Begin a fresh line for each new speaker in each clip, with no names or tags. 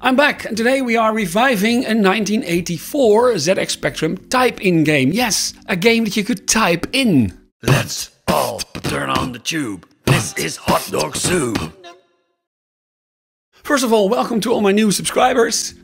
I'm back and today we are reviving a 1984 ZX Spectrum type-in game. Yes, a game that you could type in.
Let's all turn on the tube. This is hot dog soup.
First of all, welcome to all my new subscribers.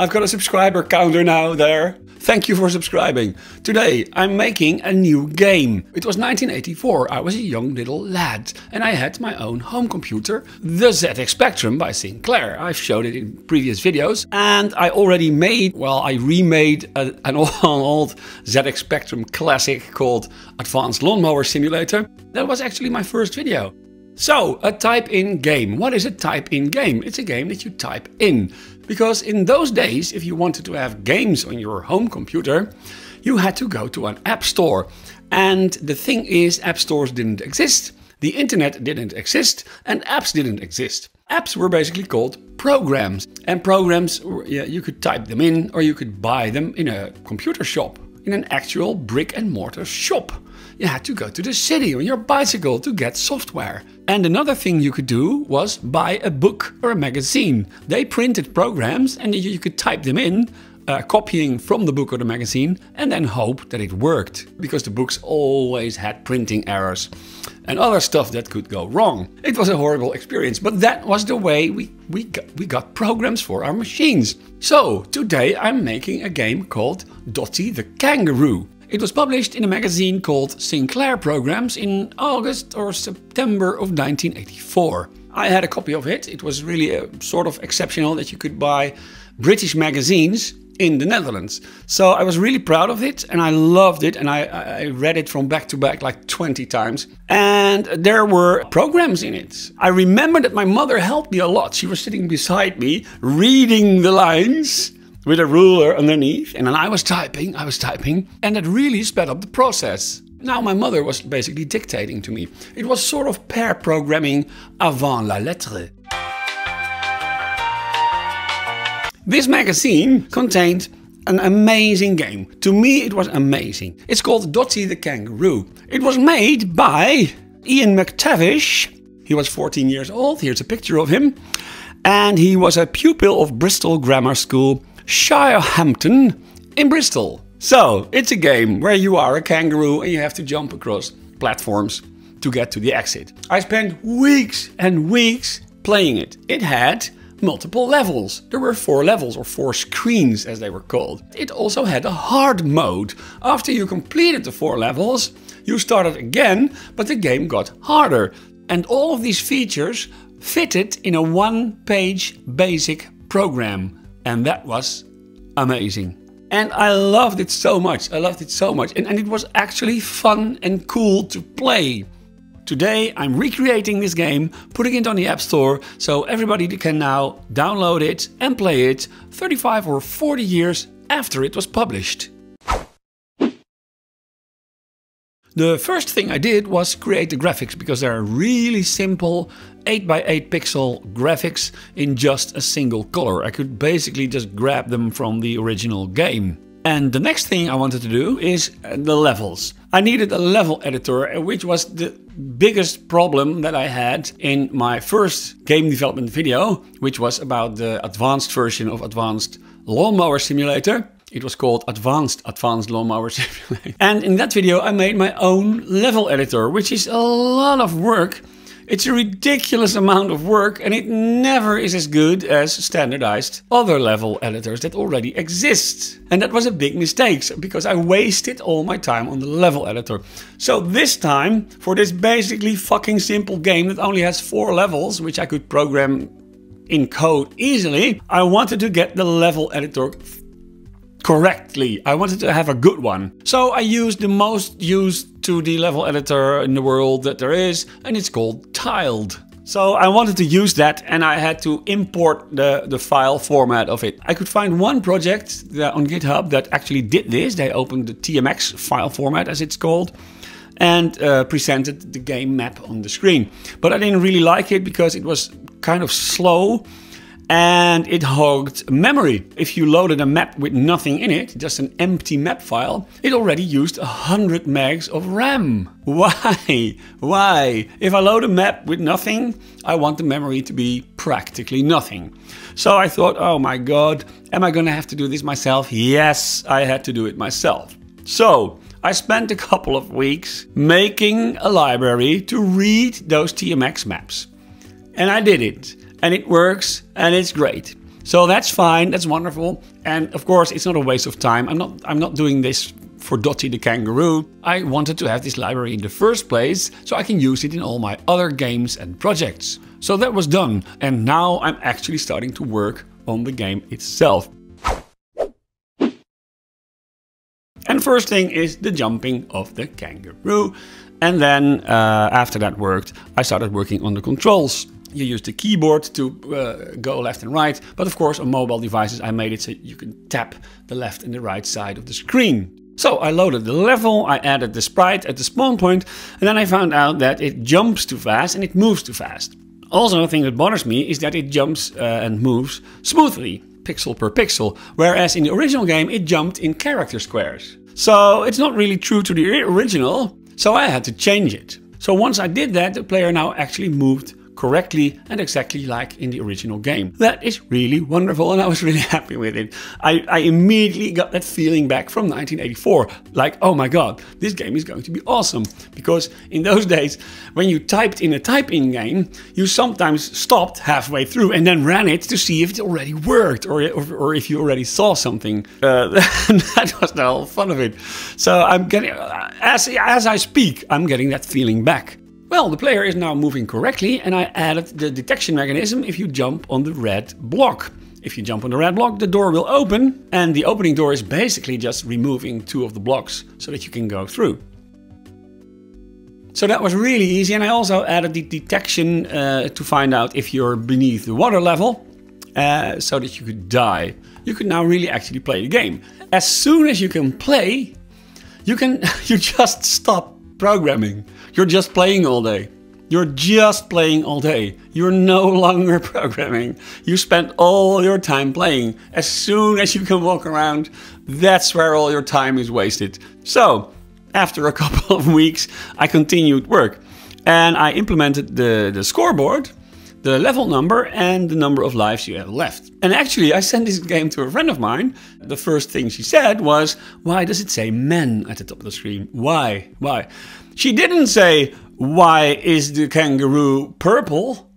I've got a subscriber counter now there. Thank you for subscribing. Today I'm making a new game. It was 1984, I was a young little lad and I had my own home computer, the ZX Spectrum by Sinclair. I've showed it in previous videos and I already made, well I remade a, an old ZX Spectrum classic called Advanced Lawnmower Simulator. That was actually my first video. So, a type-in game. What is a type-in game? It's a game that you type in. Because in those days, if you wanted to have games on your home computer, you had to go to an app store. And the thing is, app stores didn't exist, the internet didn't exist, and apps didn't exist. Apps were basically called programs. And programs, yeah, you could type them in or you could buy them in a computer shop, in an actual brick and mortar shop you had to go to the city on your bicycle to get software. And another thing you could do was buy a book or a magazine. They printed programs and you could type them in, uh, copying from the book or the magazine, and then hope that it worked. Because the books always had printing errors and other stuff that could go wrong. It was a horrible experience, but that was the way we, we, got, we got programs for our machines. So today I'm making a game called Dotty the Kangaroo. It was published in a magazine called Sinclair Programs in August or September of 1984. I had a copy of it. It was really a sort of exceptional that you could buy British magazines in the Netherlands. So I was really proud of it and I loved it and I, I, read it from back to back like 20 times. And there were programs in it. I remember that my mother helped me a lot. She was sitting beside me reading the lines with a ruler underneath. And then I was typing, I was typing, and it really sped up the process. Now my mother was basically dictating to me. It was sort of pair programming avant la lettre. This magazine contained an amazing game. To me it was amazing. It's called Dotty the Kangaroo. It was made by Ian McTavish. He was 14 years old, here's a picture of him. And he was a pupil of Bristol Grammar School Shirehampton in Bristol. So, it's a game where you are a kangaroo and you have to jump across platforms to get to the exit. I spent weeks and weeks playing it. It had multiple levels. There were four levels, or four screens as they were called. It also had a hard mode. After you completed the four levels, you started again, but the game got harder. And all of these features fitted in a one page basic program. And that was amazing. And I loved it so much. I loved it so much. And, and it was actually fun and cool to play. Today I'm recreating this game, putting it on the App Store so everybody can now download it and play it 35 or 40 years after it was published. The first thing I did was create the graphics because they're really simple 8x8 pixel graphics in just a single color. I could basically just grab them from the original game. And the next thing I wanted to do is uh, the levels. I needed a level editor, uh, which was the biggest problem that I had in my first game development video, which was about the advanced version of Advanced Lawnmower Simulator. It was called Advanced Advanced Lawnmower Simulator. and in that video I made my own level editor, which is a lot of work. It's a ridiculous amount of work and it never is as good as standardized other level editors that already exist. And that was a big mistake because I wasted all my time on the level editor. So this time, for this basically fucking simple game that only has four levels, which I could program in code easily, I wanted to get the level editor correctly. I wanted to have a good one. So I used the most used 2D level editor in the world that there is, and it's called Tiled. So I wanted to use that and I had to import the, the file format of it. I could find one project on GitHub that actually did this. They opened the TMX file format as it's called and uh, presented the game map on the screen. But I didn't really like it because it was kind of slow and it hogged memory. If you loaded a map with nothing in it, just an empty map file, it already used 100 megs of RAM. Why? Why? If I load a map with nothing, I want the memory to be practically nothing. So I thought, oh my god, am I gonna have to do this myself? Yes, I had to do it myself. So I spent a couple of weeks making a library to read those TMX maps. And I did it and it works and it's great. So that's fine, that's wonderful. And of course, it's not a waste of time. I'm not I'm not doing this for Dotty the Kangaroo. I wanted to have this library in the first place so I can use it in all my other games and projects. So that was done and now I'm actually starting to work on the game itself. And first thing is the jumping of the kangaroo. And then uh, after that worked, I started working on the controls you use the keyboard to uh, go left and right. But of course, on mobile devices, I made it so you can tap the left and the right side of the screen. So I loaded the level, I added the sprite at the spawn point, and then I found out that it jumps too fast and it moves too fast. Also, the thing that bothers me is that it jumps uh, and moves smoothly, pixel per pixel, whereas in the original game it jumped in character squares. So it's not really true to the original, so I had to change it. So once I did that, the player now actually moved correctly and exactly like in the original game. That is really wonderful and I was really happy with it. I, I immediately got that feeling back from 1984. Like, oh my god, this game is going to be awesome. Because in those days, when you typed in a typing game, you sometimes stopped halfway through and then ran it to see if it already worked or, or, or if you already saw something. Uh, that was the whole fun of it. So I'm getting, as, as I speak, I'm getting that feeling back. Well, the player is now moving correctly and I added the detection mechanism if you jump on the red block. If you jump on the red block, the door will open and the opening door is basically just removing two of the blocks so that you can go through. So that was really easy and I also added the detection uh, to find out if you're beneath the water level uh, so that you could die. You can now really actually play the game. As soon as you can play, you can you just stop programming. You're just playing all day. You're just playing all day. You're no longer programming. You spend all your time playing. As soon as you can walk around, that's where all your time is wasted. So, after a couple of weeks, I continued work and I implemented the, the scoreboard, the level number, and the number of lives you have left. And actually, I sent this game to a friend of mine. The first thing she said was, Why does it say men at the top of the screen? Why? Why? She didn't say, Why is the kangaroo purple?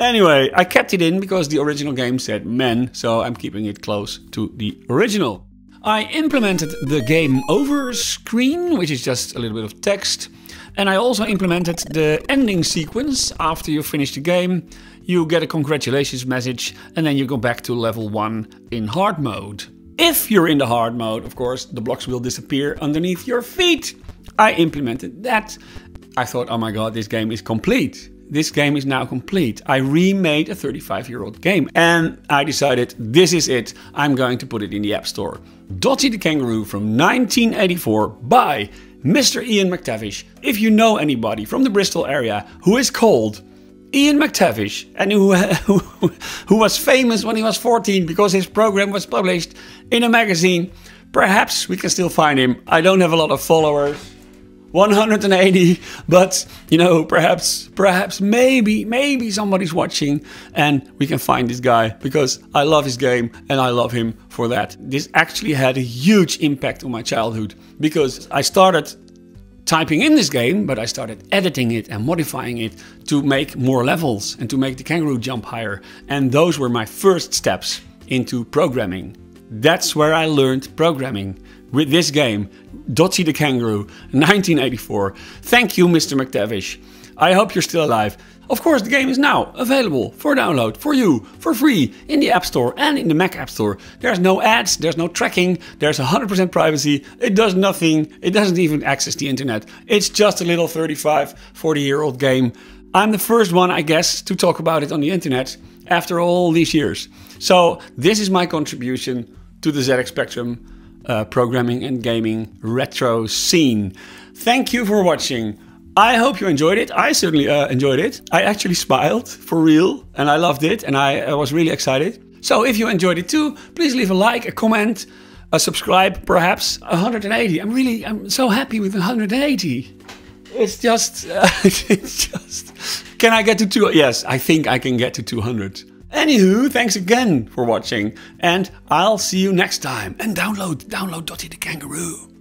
Anyway, I kept it in because the original game said men, so I'm keeping it close to the original. I implemented the game over screen, which is just a little bit of text. And I also implemented the ending sequence after you finish the game. You get a congratulations message and then you go back to level 1 in hard mode. If you're in the hard mode, of course, the blocks will disappear underneath your feet. I implemented that. I thought, oh my god, this game is complete. This game is now complete. I remade a 35 year old game and I decided this is it. I'm going to put it in the App Store. Dotty the Kangaroo from 1984 by Mr. Ian McTavish. If you know anybody from the Bristol area who is called Ian McTavish, and who, who, who was famous when he was 14 because his program was published in a magazine. Perhaps we can still find him. I don't have a lot of followers. 180 but you know perhaps perhaps maybe maybe somebody's watching and we can find this guy because i love his game and i love him for that this actually had a huge impact on my childhood because i started typing in this game, but I started editing it and modifying it to make more levels and to make the kangaroo jump higher. And those were my first steps into programming. That's where I learned programming with this game, Dotty the Kangaroo, 1984. Thank you, Mr. McTavish. I hope you're still alive. Of course, the game is now available for download for you for free in the App Store and in the Mac App Store. There's no ads, there's no tracking, there's 100% privacy. It does nothing, it doesn't even access the internet. It's just a little 35, 40 year old game. I'm the first one, I guess, to talk about it on the internet after all these years. So, this is my contribution to the ZX Spectrum uh, programming and gaming retro scene. Thank you for watching. I hope you enjoyed it. I certainly uh, enjoyed it. I actually smiled for real and I loved it and I, I was really excited. So if you enjoyed it too, please leave a like, a comment, a subscribe perhaps. 180. I'm really, I'm so happy with 180. It's just, uh, it's just, can I get to two? Yes, I think I can get to 200. Anywho, thanks again for watching and I'll see you next time. And download, download Dotty the Kangaroo.